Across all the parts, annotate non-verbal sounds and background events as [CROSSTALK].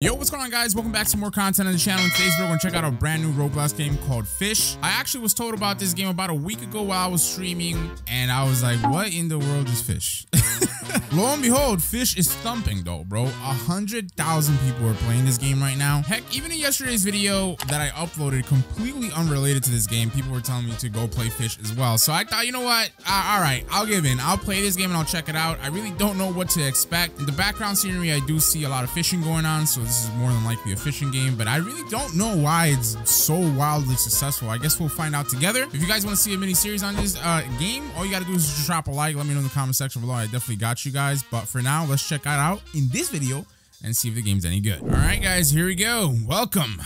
Yo, what's going on guys? Welcome back to more content on the channel. In today's video, we're gonna check out a brand new Roblox game called Fisch. I actually was told about this game about a week ago while I was streaming, and I was like, what in the world is Fisch? [LAUGHS] [LAUGHS] Lo and behold, Fisch is thumping though, bro. A hundred thousand people are playing this game right now. Heck, even in yesterday's video that I uploaded, completely unrelated to this game, people were telling me to go play Fisch as well. So I thought, you know what? Uh, all right, I'll give in. I'll play this game and I'll check it out. I really don't know what to expect. In the background scenery, I do see a lot of fishing going on, so this is more than likely a fishing game, but I really don't know why it's so wildly successful. I guess we'll find out together. If you guys want to see a mini series on this uh, game, all you got to do is just drop a like. Let me know in the comment section below. I definitely got you guys. But for now, let's check that out in this video and see if the game's any good. All right, guys, here we go. Welcome.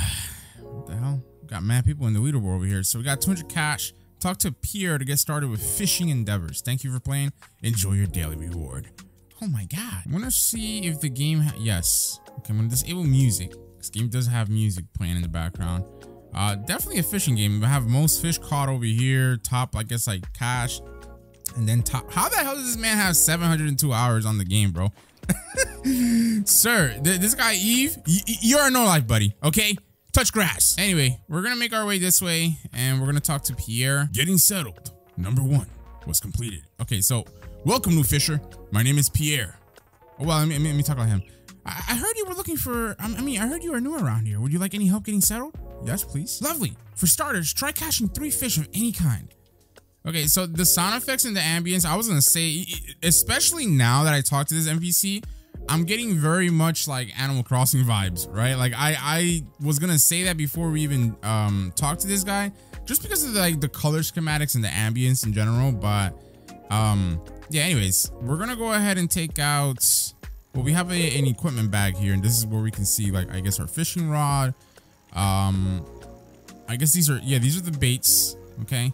What the hell? Got mad people in the leaderboard over here. So we got 200 cash. Talk to Pierre to get started with fishing endeavors. Thank you for playing. Enjoy your daily reward. Oh my god. I want to see if the game... yes. Okay, I'm going to disable music. This game does have music playing in the background. Uh, definitely a fishing game. I have most fish caught over here. Top, I guess, like cash. And then top. How the hell does this man have 702 hours on the game, bro? [LAUGHS] Sir, th this guy, Eve, you're a no life, buddy. Okay? Touch grass. Anyway, we're to make our way this way. And we're to talk to Pierre. Getting settled. Number one was completed. Okay, so welcome, new fisher. My name is Pierre. Oh, well, let me, let me talk about him. I, I heard you were looking for, I mean, I heard you are new around here. Would you like any help getting settled? Yes, please. Lovely. For starters, try catching three fish of any kind. Okay, so the sound effects and the ambience, I was gonna say, especially now that I talked to this NPC, I'm getting very much like Animal Crossing vibes, right? Like I, I was gonna say that before we even um, talked to this guy, just because of the, like the color schematics and the ambience in general. But um, yeah, anyways, we're gonna go ahead and take out well, we have a, an equipment bag here, and this is where we can see, like, I guess our fishing rod. Um, I guess these are, yeah, these are the baits, okay?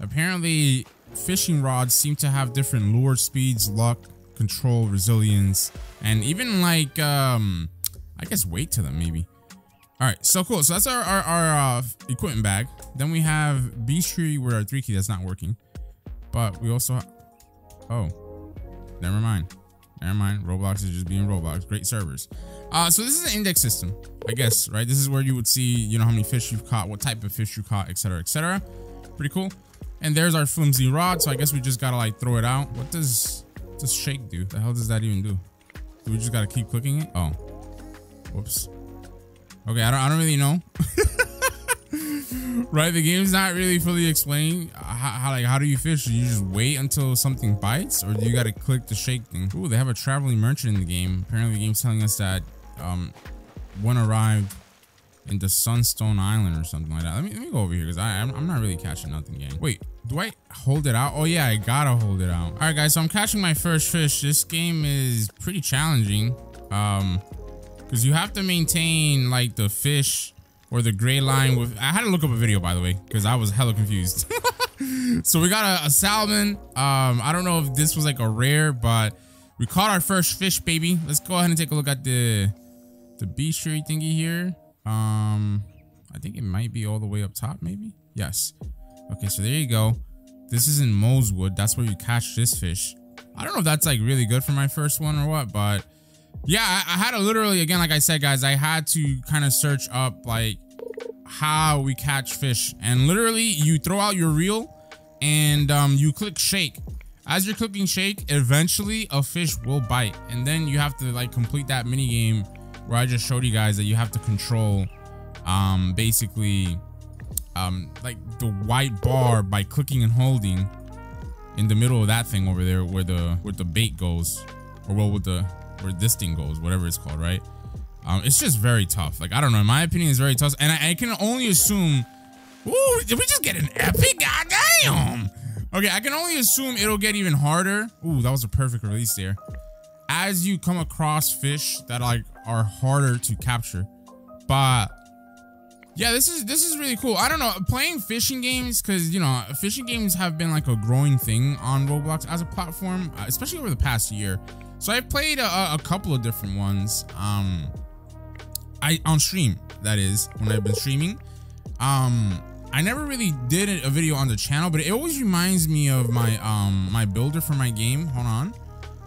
Apparently, fishing rods seem to have different lure speeds, luck, control, resilience, and even, like, um, I guess weight to them, maybe. All right, so cool. So that's our, our, our uh, equipment bag. Then we have Bestiary where our three key that's not working. But we also, oh, never mind. Never mind. Roblox is just being Roblox. Great servers. Uh, so this is an index system, I guess, right? This is where you would see, you know, how many fish you've caught, what type of fish you caught, etc., etc. Pretty cool. And there's our flimsy rod. So I guess we just gotta like throw it out. What does this shake do? The hell does that even do? Do we just gotta keep clicking it? Oh, whoops. Okay, I don't, I don't really know. [LAUGHS] right? The game's not really fully explained. How, how, like how do you fish? Do you just wait until something bites, or do you got to click the shake thing? Ooh, they have a traveling merchant in the game. Apparently, the game's telling us that um, one arrived in the Sunstone Island or something like that. Let me let me go over here because I'm I'm not really catching nothing, gang. Wait, do I hold it out? Oh yeah, I gotta hold it out. All right, guys. So I'm catching my first fish. This game is pretty challenging. Um, because you have to maintain like the fish or the gray line with I had to look up a video by the way because I was hella confused [LAUGHS] so we got a, a, salmon um I don't know if this was like a rare but we caught our first fish baby let's go ahead and take a look at the the beach thingy here um I think it might be all the way up top maybe yes okay so there you go this is in Moosewood that's where you catch this fish I don't know if that's like really good for my first one or what but yeah I, I had to literally again like I said guys I had to kind of search up like how we catch fish. And literally, you throw out your reel and um, you click shake. As you're clicking shake, eventually a fish will bite. And then you have to like complete that mini game where I just showed you guys that you have to control um, basically um, like the white bar by clicking and holding in the middle of that thing over there where the where the bait goes or well with the where this thing goes whatever it's called right um, it's just very tough. Like, I don't know. In my opinion, it's very tough. And I, I can only assume... Ooh, did we just get an epic? Goddamn! Okay, I can only assume it'll get even harder. Ooh, that was a perfect release there. As you come across fish that like are harder to capture. But yeah, this is this is really cool. I don't know, playing fishing games because you know fishing games have been like a growing thing on Roblox as a platform, uh, especially over the past year. So I've played a, a couple of different ones. Um, I on stream that is when I've been streaming. Um, I never really did a video on the channel, but it always reminds me of my um my builder for my game. Hold on.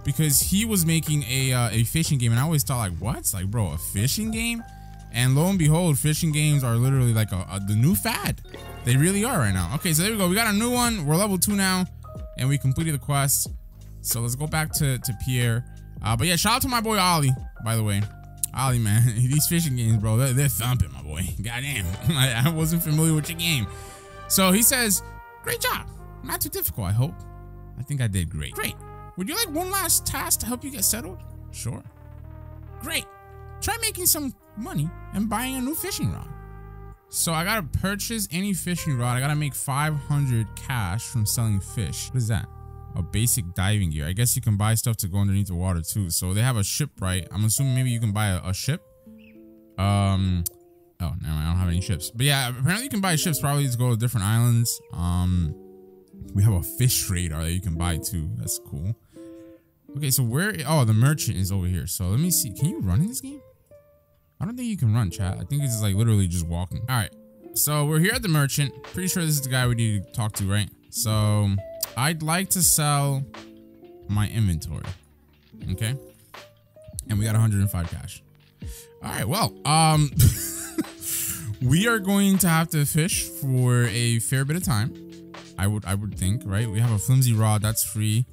because he was making a uh, a fishing game, and I always thought like, what? Like, bro, a fishing game? And lo and behold, fishing games are literally like a, a, the new fad. They really are right now. Okay, so there we go. We got a new one. We're level two now, and we completed the quest. So let's go back to to Pierre. Uh, but yeah, shout out to my boy Ollie, by the way. Ollie, man, [LAUGHS] these fishing games, bro, they're, they're thumping, my boy. [LAUGHS] Goddamn, [LAUGHS] I, I wasn't familiar with your game. So he says, great job. Not too difficult, I hope. I think I did great. Great. Would you like one last task to help you get settled? Sure. Great. Try making some money and buying a new fishing rod. So I gotta purchase any fishing rod. I gotta make 500 cash from selling fish. What is that? A basic diving gear. I guess you can buy stuff to go underneath the water too. So they have a shipwright. I'm assuming maybe you can buy a, a ship. Um, oh, no, I don't have any ships. But yeah, apparently you can buy ships probably to go to different islands. Um, we have a fish radar that you can buy too. That's cool. Okay, so where? Oh, the merchant is over here. So let me see. Can you run in this game? I don't think you can run, chat. I think it's like literally just walking. All right. So we're here at the merchant. Pretty sure this is the guy we need to talk to, right? So I'd like to sell my inventory. Okay. And we got 105 cash. All right. Well, um, [LAUGHS] we are going to have to fish for a fair bit of time. I would, I would think, right? We have a flimsy rod. That's free.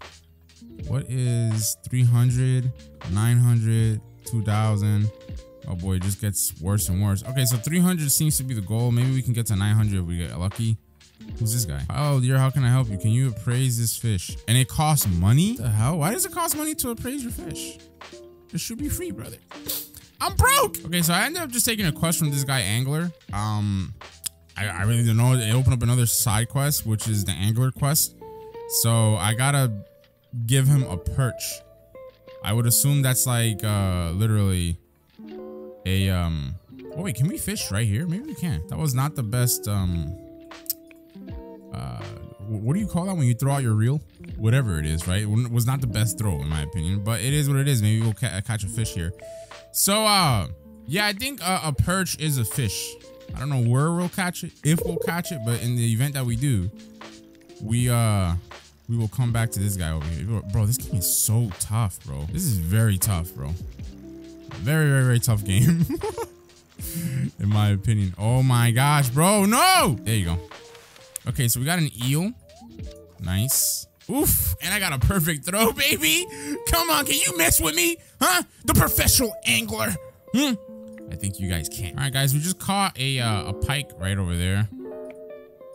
What is 300, 900, 2000? Oh boy, it just gets worse and worse. Okay, so 300 seems to be the goal. Maybe we can get to 900 if we get lucky. Who's this guy? Oh, dear, how can I help you? Can you appraise this fish? And it costs money? The hell? Why does it cost money to appraise your fish? It should be free, brother. I'm broke. Okay, so I ended up just taking a quest from this guy, Angler. Um, I, I really don't know. It opened up another side quest, which is the Angler quest. So I gotta give him a perch. I would assume that's like uh literally a um oh wait can we fish right here? Maybe we can. That was not the best um uh what do you call that when you throw out your reel? Whatever it is right? It was not the best throw in my opinion but it is what it is. Maybe we'll ca catch a fish here. So uh yeah i think a perch is a fish. I don't know where we'll catch it if we'll catch it but in the event that we do we uh we will come back to this guy over here. Bro this game is so tough bro. This is very tough bro very, very, very tough game. [LAUGHS] In my opinion. Oh my gosh, bro. No! There you go. Okay, so we got an eel. Nice. Oof. And I got a perfect throw, [LAUGHS] baby. Come on, can you mess with me? Huh? The professional angler. Hmm? I think you guys can't. All right, guys, we just caught a, uh, a pike right over there.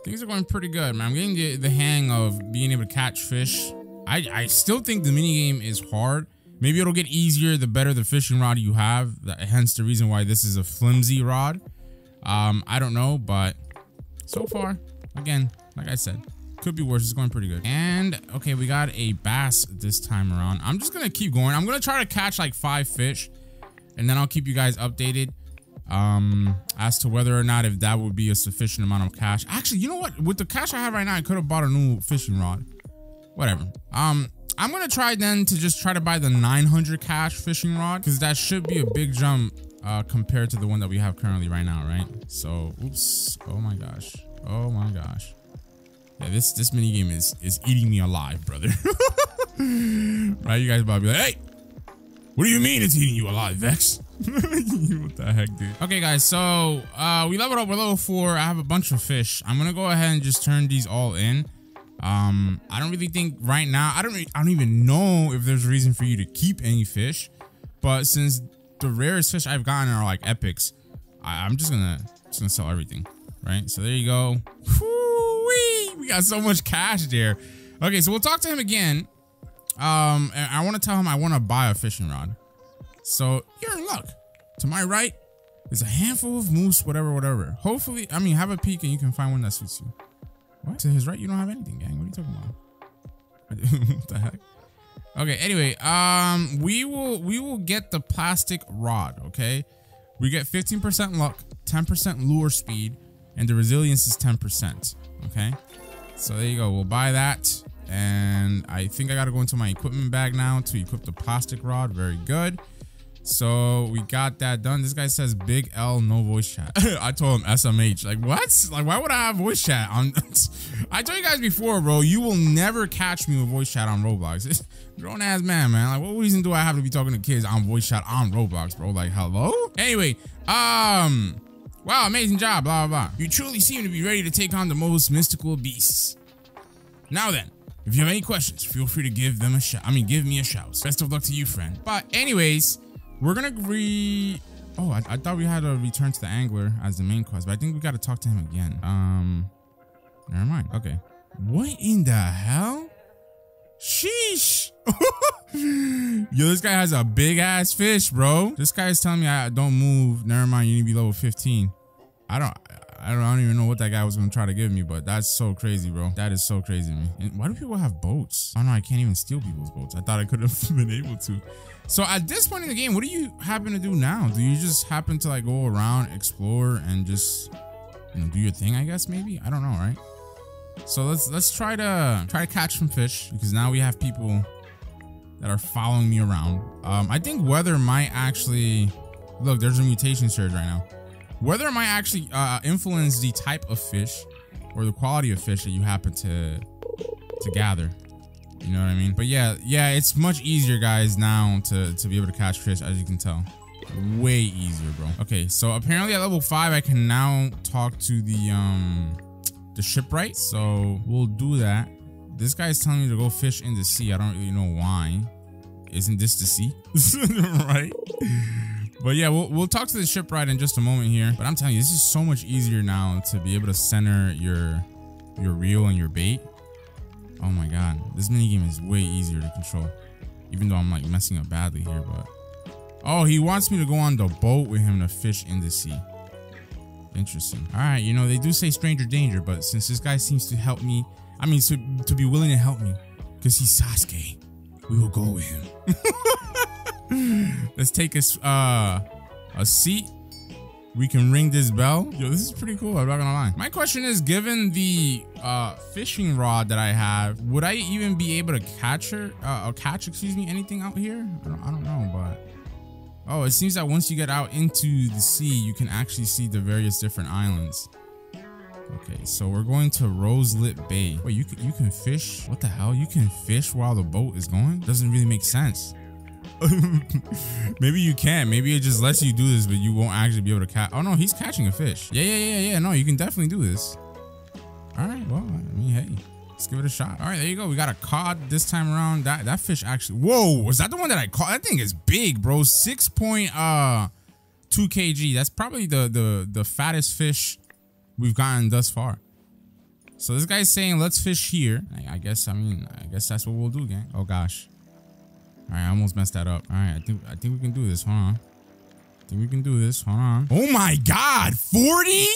Things are going pretty good, man. I'm getting the, the hang of being able to catch fish. I, I still think the minigame is hard. Maybe it'll get easier the better the fishing rod you have. Hence the reason why this is a flimsy rod. Um, I don't know, but so far, again, like I said, could be worse. It's going pretty good. And okay, we got a bass this time around. I'm just gonna keep going. I'm gonna try to catch like five fish, and then I'll keep you guys updated um as to whether or not if that would be a sufficient amount of cash. Actually, you know what? With the cash I have right now, I could have bought a new fishing rod. Whatever. Um, I'm gonna try then to just try to buy the 900 cash fishing rod because that should be a big jump uh, compared to the one that we have currently right now, right? So, oops. Oh my gosh. Oh my gosh. Yeah, this this mini game is is eating me alive, brother. [LAUGHS] right? You guys about to be like, hey, what do you mean it's eating you alive, Vex? [LAUGHS] what the heck, dude? Okay, guys. So uh, we leveled up. We're level four. I have a bunch of fish. I'm gonna go ahead and just turn these all in. Um, I don't really think right now, I don't, I don't even know if there's a reason for you to keep any fish, but since the rarest fish I've gotten are like epics, I, am just gonna, just gonna sell everything, right? So there you go. We got so much cash there. Okay, so we'll talk to him again. Um, and I want to tell him I want to buy a fishing rod. So you're in luck. To my right is a handful of moose, whatever, whatever. Hopefully, I mean, have a peek and you can find one that suits you. What? To his right, you don't have anything, gang. What are you talking about? [LAUGHS] what the heck? Okay, anyway, um, we will we will get the plastic rod, okay? We get 15% luck, 10% lure speed, and the resilience is 10%. Okay. So there you go. We'll buy that. And I think I gotta go into my equipment bag now to equip the plastic rod. Very good. So we got that done. This guy says Big L, no voice chat. [LAUGHS] I told him SMH. Like what? Like why would I have voice chat on? [LAUGHS] I told you guys before, bro. You will never catch me with voice chat on Roblox. [LAUGHS] Grown ass man, man. Like what reason do I have to be talking to kids on voice chat on Roblox, bro? Like hello. Anyway, um. Wow, amazing job, blah, blah, blah. You truly seem to be ready to take on the most mystical beasts. Now then, if you have any questions, feel free to give them a shout. I mean, give me a shout. Best of luck to you, friend. But anyways, we're gonna re... Oh, I, I thought we had to return to the angler as the main quest, but I think we gotta talk to him again. Um, never mind. Okay. What in the hell? Sheesh. [LAUGHS] Yo, this guy has a big ass fish, bro. This guy is telling me I don't move. Never mind, you need to be level 15. I don't I don't, I don't even know what that guy was gonna try to give me, but that's so crazy, bro. That is so crazy to me. And why do people have boats? Oh no, I can't even steal people's boats. I thought I could have [LAUGHS] been able to. So at this point in the game, what do you happen to do now? Do you just happen to like go around, explore, and just you know do your thing? I guess maybe. I don't know, right? So let's let's try to try to catch some fish because now we have people that are following me around. Um, I think weather might actually look. There's a mutation surge right now. Weather might actually uh, influence the type of fish or the quality of fish that you happen to to gather. You know what I mean? But yeah, yeah, it's much easier, guys, now to to be able to catch fish, as you can tell. Way easier, bro. Okay, so apparently at level five, I can now talk to the um the shipwright. So we'll do that. This guy is telling me to go fish in the sea. I don't really know why. Isn't this the sea? [LAUGHS] right? But yeah, we'll, we'll talk to the shipwright in just a moment here. But I'm telling you, this is so much easier now to be able to center your your reel and your bait. Oh my god, this minigame is way easier to control. Even though I'm like messing up badly here, but... Oh, he wants me to go on the boat with him to fish in the sea. Interesting. All right, you know, they do say stranger danger, but since this guy seems to help me, I mean, to, to be willing to help me, because he's Sasuke, we will go with him. [LAUGHS] [LAUGHS] Let's take a, uh, a seat. We can ring this bell. Yo, this is pretty cool. I'm not gonna lie. My question is, given the uh, fishing rod that I have, would I even be able to catch her, uh, or catch, excuse me, anything out here? I don't, I don't know, but Oh, it seems that once you get out into the sea, you can actually see the various different islands. Okay, so we're going to Roslit Bay. Wait, you can, you can fish? What the hell? You can fish while the boat is going? Doesn't really make sense. [LAUGHS] Maybe you can. Maybe it just lets you do this, but you won't actually be able to catch. Oh no, he's catching a fish. Yeah, yeah, yeah, yeah. No, you can definitely do this. All right. Well, I mean, hey, let's give it a shot. All right, there you go. We got a cod this time around. That that fish actually. Whoa, was that the one that I caught? That thing is big, bro. Six point uh two kg. That's probably the the the fattest fish we've gotten thus far. So this guy's saying, let's fish here. I, I guess, I mean, I guess that's what we'll do, gang. Oh, gosh. All right, I almost messed that up. All right, I think I think we can do this. Hold on. I think we can do this. Hold on. Oh my god, 40?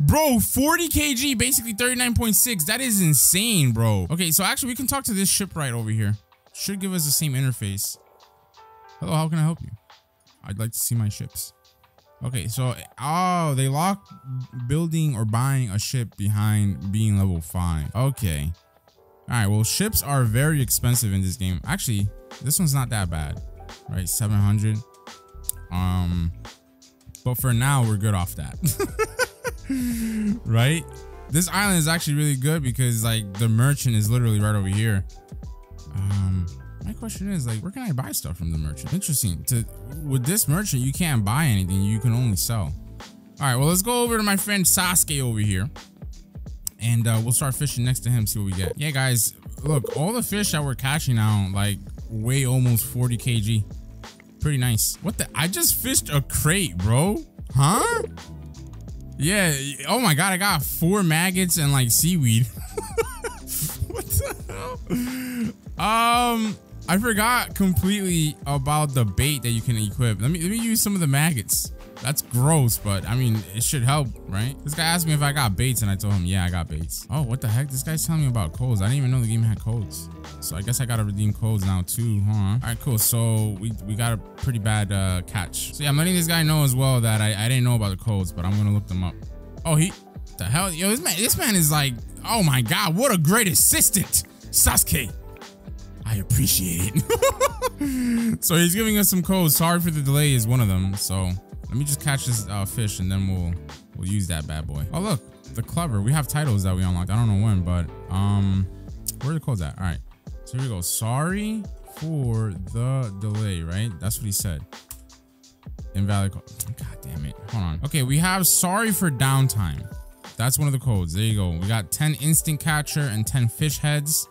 Bro, 40 kg, basically 39.6. That is insane, bro. Okay, so actually we can talk to this shipwright over here. Should give us the same interface. Hello, how can I help you? I'd like to see my ships. Okay, so oh, they lock building or buying a ship behind being level 5. Okay. All right, well, ships are very expensive in this game. Actually, this one's not that bad, right? 700. Um, but for now, we're good off that. [LAUGHS] right? This island is actually really good because like the merchant is literally right over here. Um, my question is like, where can I buy stuff from the merchant? Interesting. To with this merchant, you can't buy anything. You can only sell. All right. Well, let's go over to my friend Sasuke over here, and uh, we'll start fishing next to him. See what we get. Yeah, guys. Look, all the fish that we're catching now, like weigh almost 40 kg. Pretty nice. What the? I just fished a crate, bro. Huh? Yeah. Oh my god, I got four maggots and like seaweed. [LAUGHS] what the hell? Um, I forgot completely about the bait that you can equip. Let me let me use some of the maggots. That's gross, but I mean, it should help, right? This guy asked me if I got baits, and I told him, yeah, I got baits. Oh, what the heck? This guy's telling me about codes. I didn't even know the game had codes. So I guess I gotta redeem codes now too, huh? All right, cool. So we, we got a pretty bad uh, catch. So yeah, I'm letting this guy know as well that I, I didn't know about the codes, but I'm gonna look them up. Oh, he, the hell? Yo, this man, this man is like, oh my God, what a great assistant. Sasuke. I I appreciate it. [LAUGHS] so he's giving us some codes. Sorry for the delay is one of them. So let me just catch this uh, fish and then we'll we'll use that bad boy. Oh look, the clever. We have titles that we unlocked. I don't know when, but um, where are the codes at? All right. So here we go. Sorry for the delay. Right? That's what he said. Invalid. God damn it. Hold on. Okay, we have sorry for downtime. That's one of the codes. There you go. We got 10 instant catcher and 10 fish heads.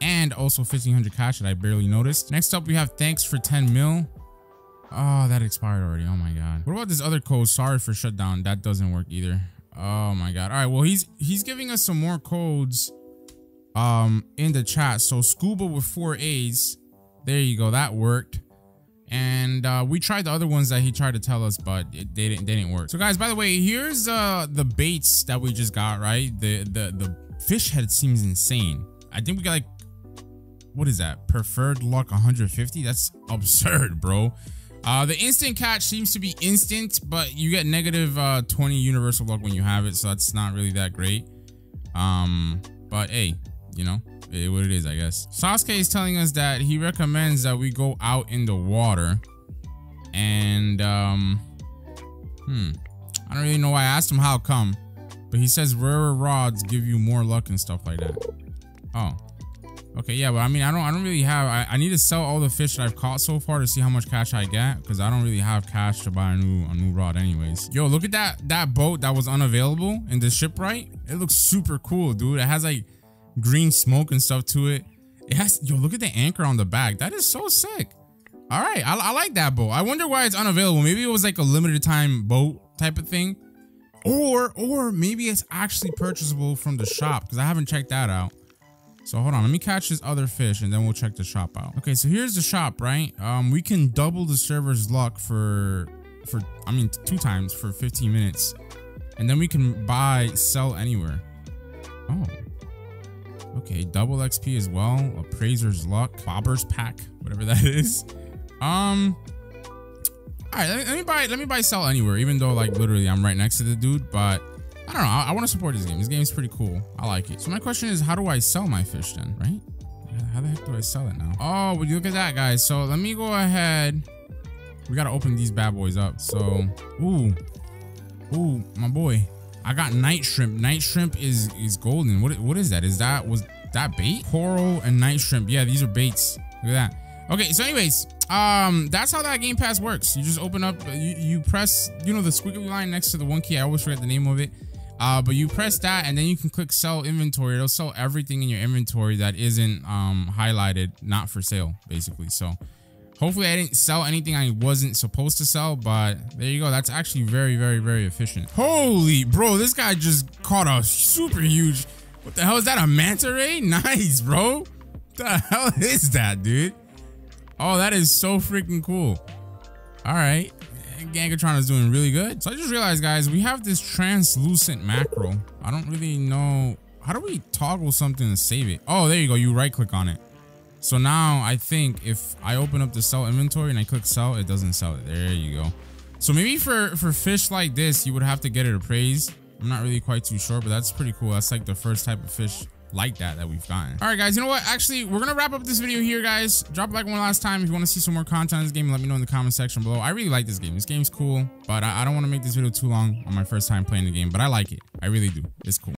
And also 1500 cash that I barely noticed. Next up, we have thanks for 10 mil. Oh, that expired already. Oh my god. What about this other code? Sorry for shutdown. That doesn't work either. Oh my god. All right. Well, he's he's giving us some more codes um in the chat. So scuba with four A's. There you go. That worked and uh, we tried the other ones that he tried to tell us, but it, they didn't they didn't work. So guys, by the way, here's uh, the baits that we just got. Right, the the the fish head seems insane. I think we got like what is that? Preferred luck 150. That's absurd, bro. Uh, the instant catch seems to be instant, but you get negative uh, 20 universal luck when you have it, so that's not really that great. Um, but hey, you know, it, what it is, I guess. Sasuke is telling us that he recommends that we go out in the water. And, um, hmm. I don't really know why I asked him how come. But he says rarer rods give you more luck and stuff like that. Oh. Okay, yeah, but I mean, I don't, I don't really have. I, I need to sell all the fish that I've caught so far to see how much cash I get, because I don't really have cash to buy a new, a new rod, anyways. Yo, look at that, that boat that was unavailable in the shipwright. It looks super cool, dude. It has like green smoke and stuff to it. It has, yo, look at the anchor on the back. That is so sick. All right, I, I like that boat. I wonder why it's unavailable. Maybe it was like a limited time boat type of thing. Or, or maybe it's actually purchasable from the shop because I haven't checked that out. So hold on, let me catch this other fish and then we'll check the shop out. Okay, so here's the shop, right? Um, we can double the server's luck for, for I mean, two times for 15 minutes. And then we can buy, sell anywhere. Oh, Okay, double XP as well. Appraiser's luck. Bobber's pack, whatever that [LAUGHS] is. Um. All right, let me, let me buy. Let me buy sell anywhere, even though like literally I'm right next to the dude. But I don't know. I, I want to support this game. This game is pretty cool. I like it. So my question is, how do I sell my fish then? Right? How the heck do I sell it now? Oh, would you look at that, guys? So let me go ahead. We gotta open these bad boys up. So, ooh, ooh, my boy. I got night shrimp. Night shrimp is is golden. What what is that? Is that was that bait? Coral and night shrimp. Yeah, these are baits. Look at that. Okay, so anyways, um, that's how that Game Pass works. You just open up, you, you press, you know, the squiggly line next to the one key. I always forget the name of it. Uh, but you press that and then you can click sell inventory. It'll sell everything in your inventory that isn't um highlighted, not for sale, basically. So Hopefully I didn't sell anything I wasn't supposed to sell, but there you go. That's actually very, very, very efficient. Holy bro, this guy just caught a super huge, what the hell is that? A manta ray? [LAUGHS] Nice, bro. What the hell is that, dude? Oh, that is so freaking cool. All right. Gangatron is doing really good. So I just realized, guys, we have this translucent macro. I don't really know. How do we toggle something to save it? Oh, there you go. You right click on it. So now I think if I open up the sell inventory and I click sell, it doesn't sell it. There you go. So maybe for, for fish like this, you would have to get it appraised. I'm not really quite too sure, but that's pretty cool. That's like the first type of fish like that that we've gotten. All right, guys, you know what? Actually, we're to wrap up this video here, guys. Drop a like one last time. If you want to see some more content on this game, let me know in the comment section below. I really like this game. This game's cool, but I, I don't want to make this video too long on my first time playing the game, but I like it. I really do. It's cool.